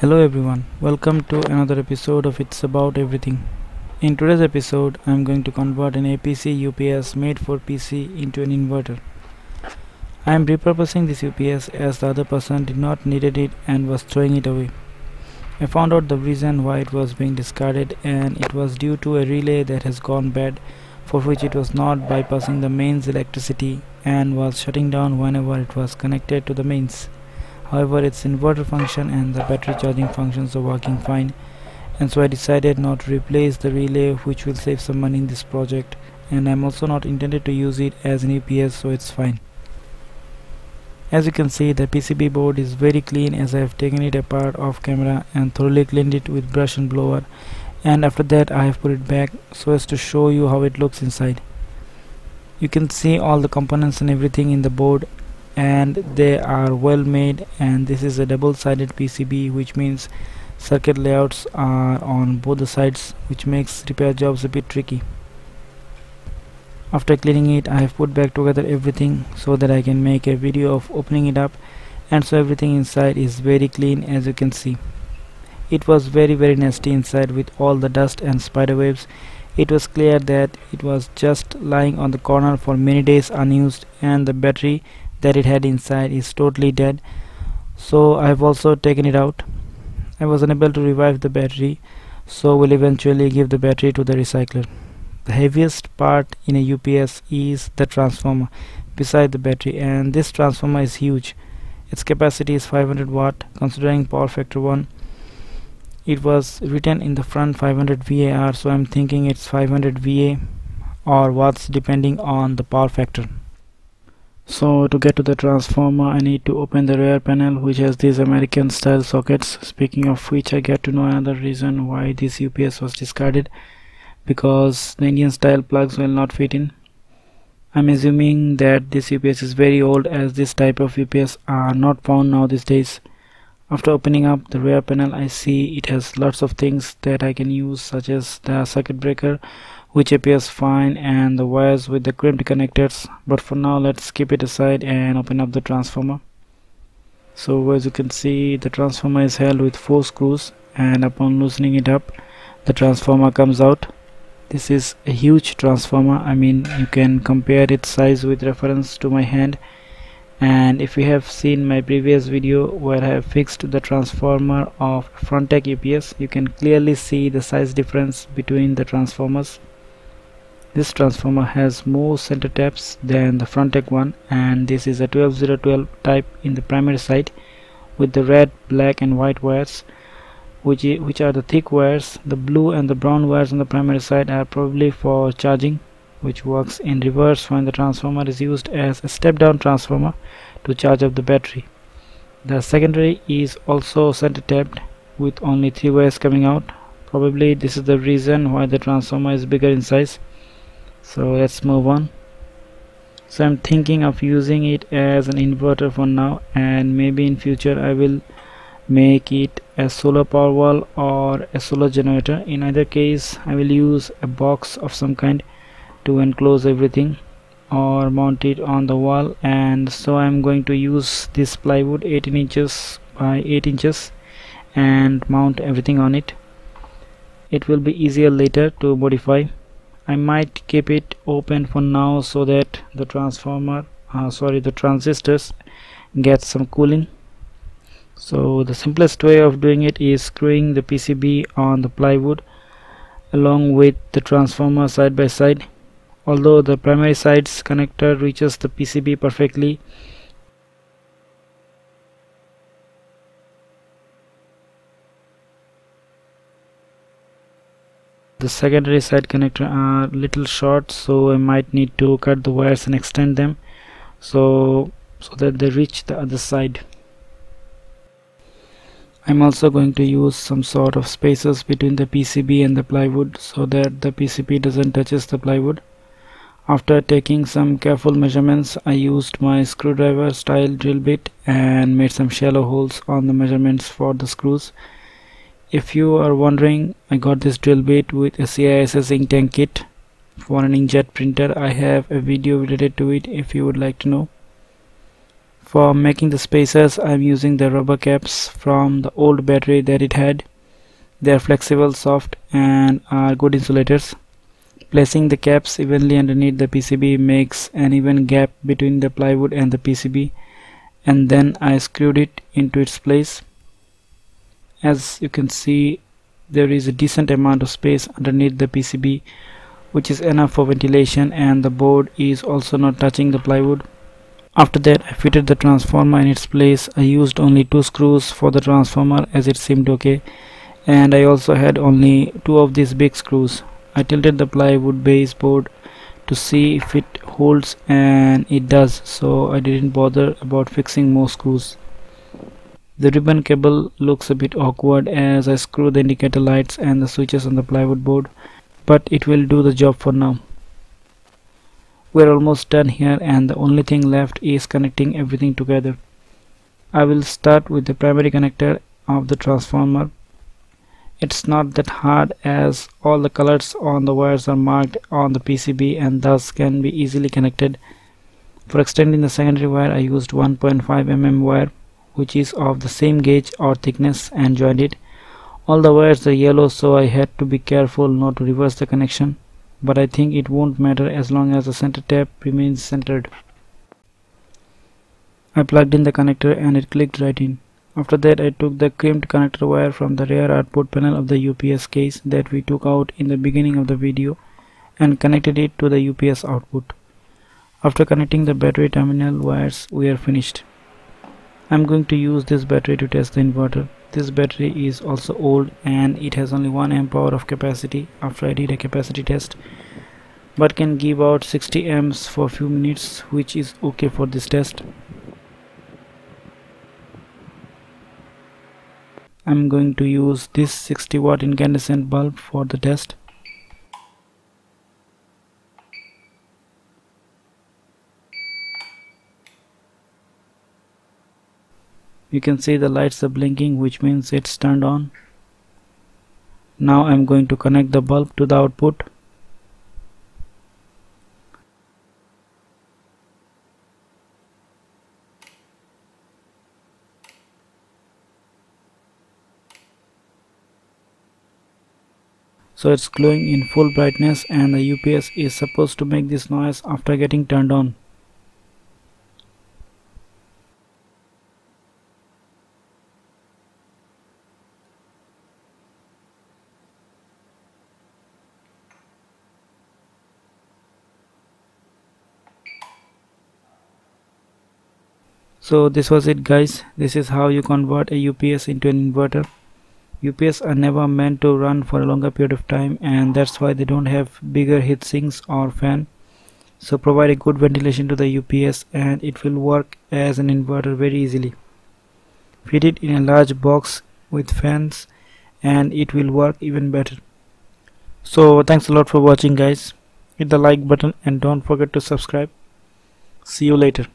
Hello everyone, welcome to another episode of It's About Everything. In today's episode, I'm going to convert an APC UPS made for PC into an inverter. I am repurposing this UPS as the other person did not needed it and was throwing it away. I found out the reason why it was being discarded and it was due to a relay that has gone bad for which it was not bypassing the mains electricity and was shutting down whenever it was connected to the mains. However, its inverter function and the battery charging functions are working fine and so I decided not to replace the relay which will save some money in this project and I'm also not intended to use it as an UPS so it's fine. As you can see the PCB board is very clean as I have taken it apart off camera and thoroughly cleaned it with brush and blower and after that I have put it back so as to show you how it looks inside. You can see all the components and everything in the board and they are well made and this is a double-sided PCB which means circuit layouts are on both the sides which makes repair jobs a bit tricky. After cleaning it I have put back together everything so that I can make a video of opening it up and so everything inside is very clean as you can see. It was very very nasty inside with all the dust and spiderwebs it was clear that it was just lying on the corner for many days unused and the battery that it had inside is totally dead. So I have also taken it out. I was unable to revive the battery so will eventually give the battery to the recycler. The heaviest part in a UPS is the transformer beside the battery and this transformer is huge. Its capacity is 500 watt. Considering power factor 1 it was written in the front 500 VAR so I'm thinking it's 500 VA or watts depending on the power factor so to get to the transformer I need to open the rear panel which has these American style sockets. Speaking of which I get to know another reason why this UPS was discarded because the Indian style plugs will not fit in. I'm assuming that this UPS is very old as this type of UPS are not found now these days after opening up the rear panel I see it has lots of things that I can use such as the circuit breaker which appears fine and the wires with the crimped connectors. But for now let's keep it aside and open up the transformer. So as you can see the transformer is held with four screws and upon loosening it up the transformer comes out. This is a huge transformer. I mean you can compare its size with reference to my hand and if you have seen my previous video where I have fixed the transformer of Frontech UPS you can clearly see the size difference between the transformers this transformer has more center taps than the Frontech one and this is a 12012 type in the primary side with the red, black and white wires which, which are the thick wires. The blue and the brown wires on the primary side are probably for charging which works in reverse when the transformer is used as a step down transformer to charge up the battery. The secondary is also center tapped with only three wires coming out. Probably this is the reason why the transformer is bigger in size so let's move on so I'm thinking of using it as an inverter for now and maybe in future I will make it a solar power wall or a solar generator in either case I will use a box of some kind to enclose everything or mount it on the wall. And so I'm going to use this plywood 18 inches by 8 inches and mount everything on it. It will be easier later to modify. I might keep it open for now so that the transformer uh, sorry the transistors get some cooling. So the simplest way of doing it is screwing the PCB on the plywood along with the transformer side by side although the primary side's connector reaches the PCB perfectly the secondary side connector are little short so I might need to cut the wires and extend them so so that they reach the other side. I'm also going to use some sort of spacers between the PCB and the plywood so that the PCB doesn't touches the plywood after taking some careful measurements I used my screwdriver style drill bit and made some shallow holes on the measurements for the screws. If you are wondering I got this drill bit with a CISS ink tank kit for an inkjet printer. I have a video related to it if you would like to know. For making the spacers I'm using the rubber caps from the old battery that it had. They are flexible soft and are good insulators placing the caps evenly underneath the PCB makes an even gap between the plywood and the PCB and then I screwed it into its place. As you can see there is a decent amount of space underneath the PCB which is enough for ventilation and the board is also not touching the plywood. After that I fitted the transformer in its place. I used only two screws for the transformer as it seemed okay and I also had only two of these big screws I tilted the plywood baseboard to see if it holds and it does so I didn't bother about fixing more screws the ribbon cable looks a bit awkward as I screw the indicator lights and the switches on the plywood board but it will do the job for now. We're almost done here and the only thing left is connecting everything together. I will start with the primary connector of the transformer. It's not that hard as all the colors on the wires are marked on the PCB and thus can be easily connected. For extending the secondary wire I used 1.5 mm wire which is of the same gauge or thickness and joined it. All the wires are yellow so I had to be careful not to reverse the connection but I think it won't matter as long as the center tap remains centered. I plugged in the connector and it clicked right in after that I took the crimped connector wire from the rear output panel of the UPS case that we took out in the beginning of the video and connected it to the UPS output after connecting the battery terminal wires we are finished I'm going to use this battery to test the inverter. This battery is also old and it has only 1 amp hour of capacity after I did a capacity test but can give out 60 amps for a few minutes which is okay for this test. I'm going to use this 60 watt incandescent bulb for the test. you can see the lights are blinking which means it's turned on now I'm going to connect the bulb to the output so it's glowing in full brightness and the UPS is supposed to make this noise after getting turned on. So this was it guys. This is how you convert a UPS into an inverter UPS are never meant to run for a longer period of time and that's why they don't have bigger heat sinks or fan. So provide a good ventilation to the UPS and it will work as an inverter very easily. Fit it in a large box with fans and it will work even better. So thanks a lot for watching guys. Hit the like button and don't forget to subscribe. See you later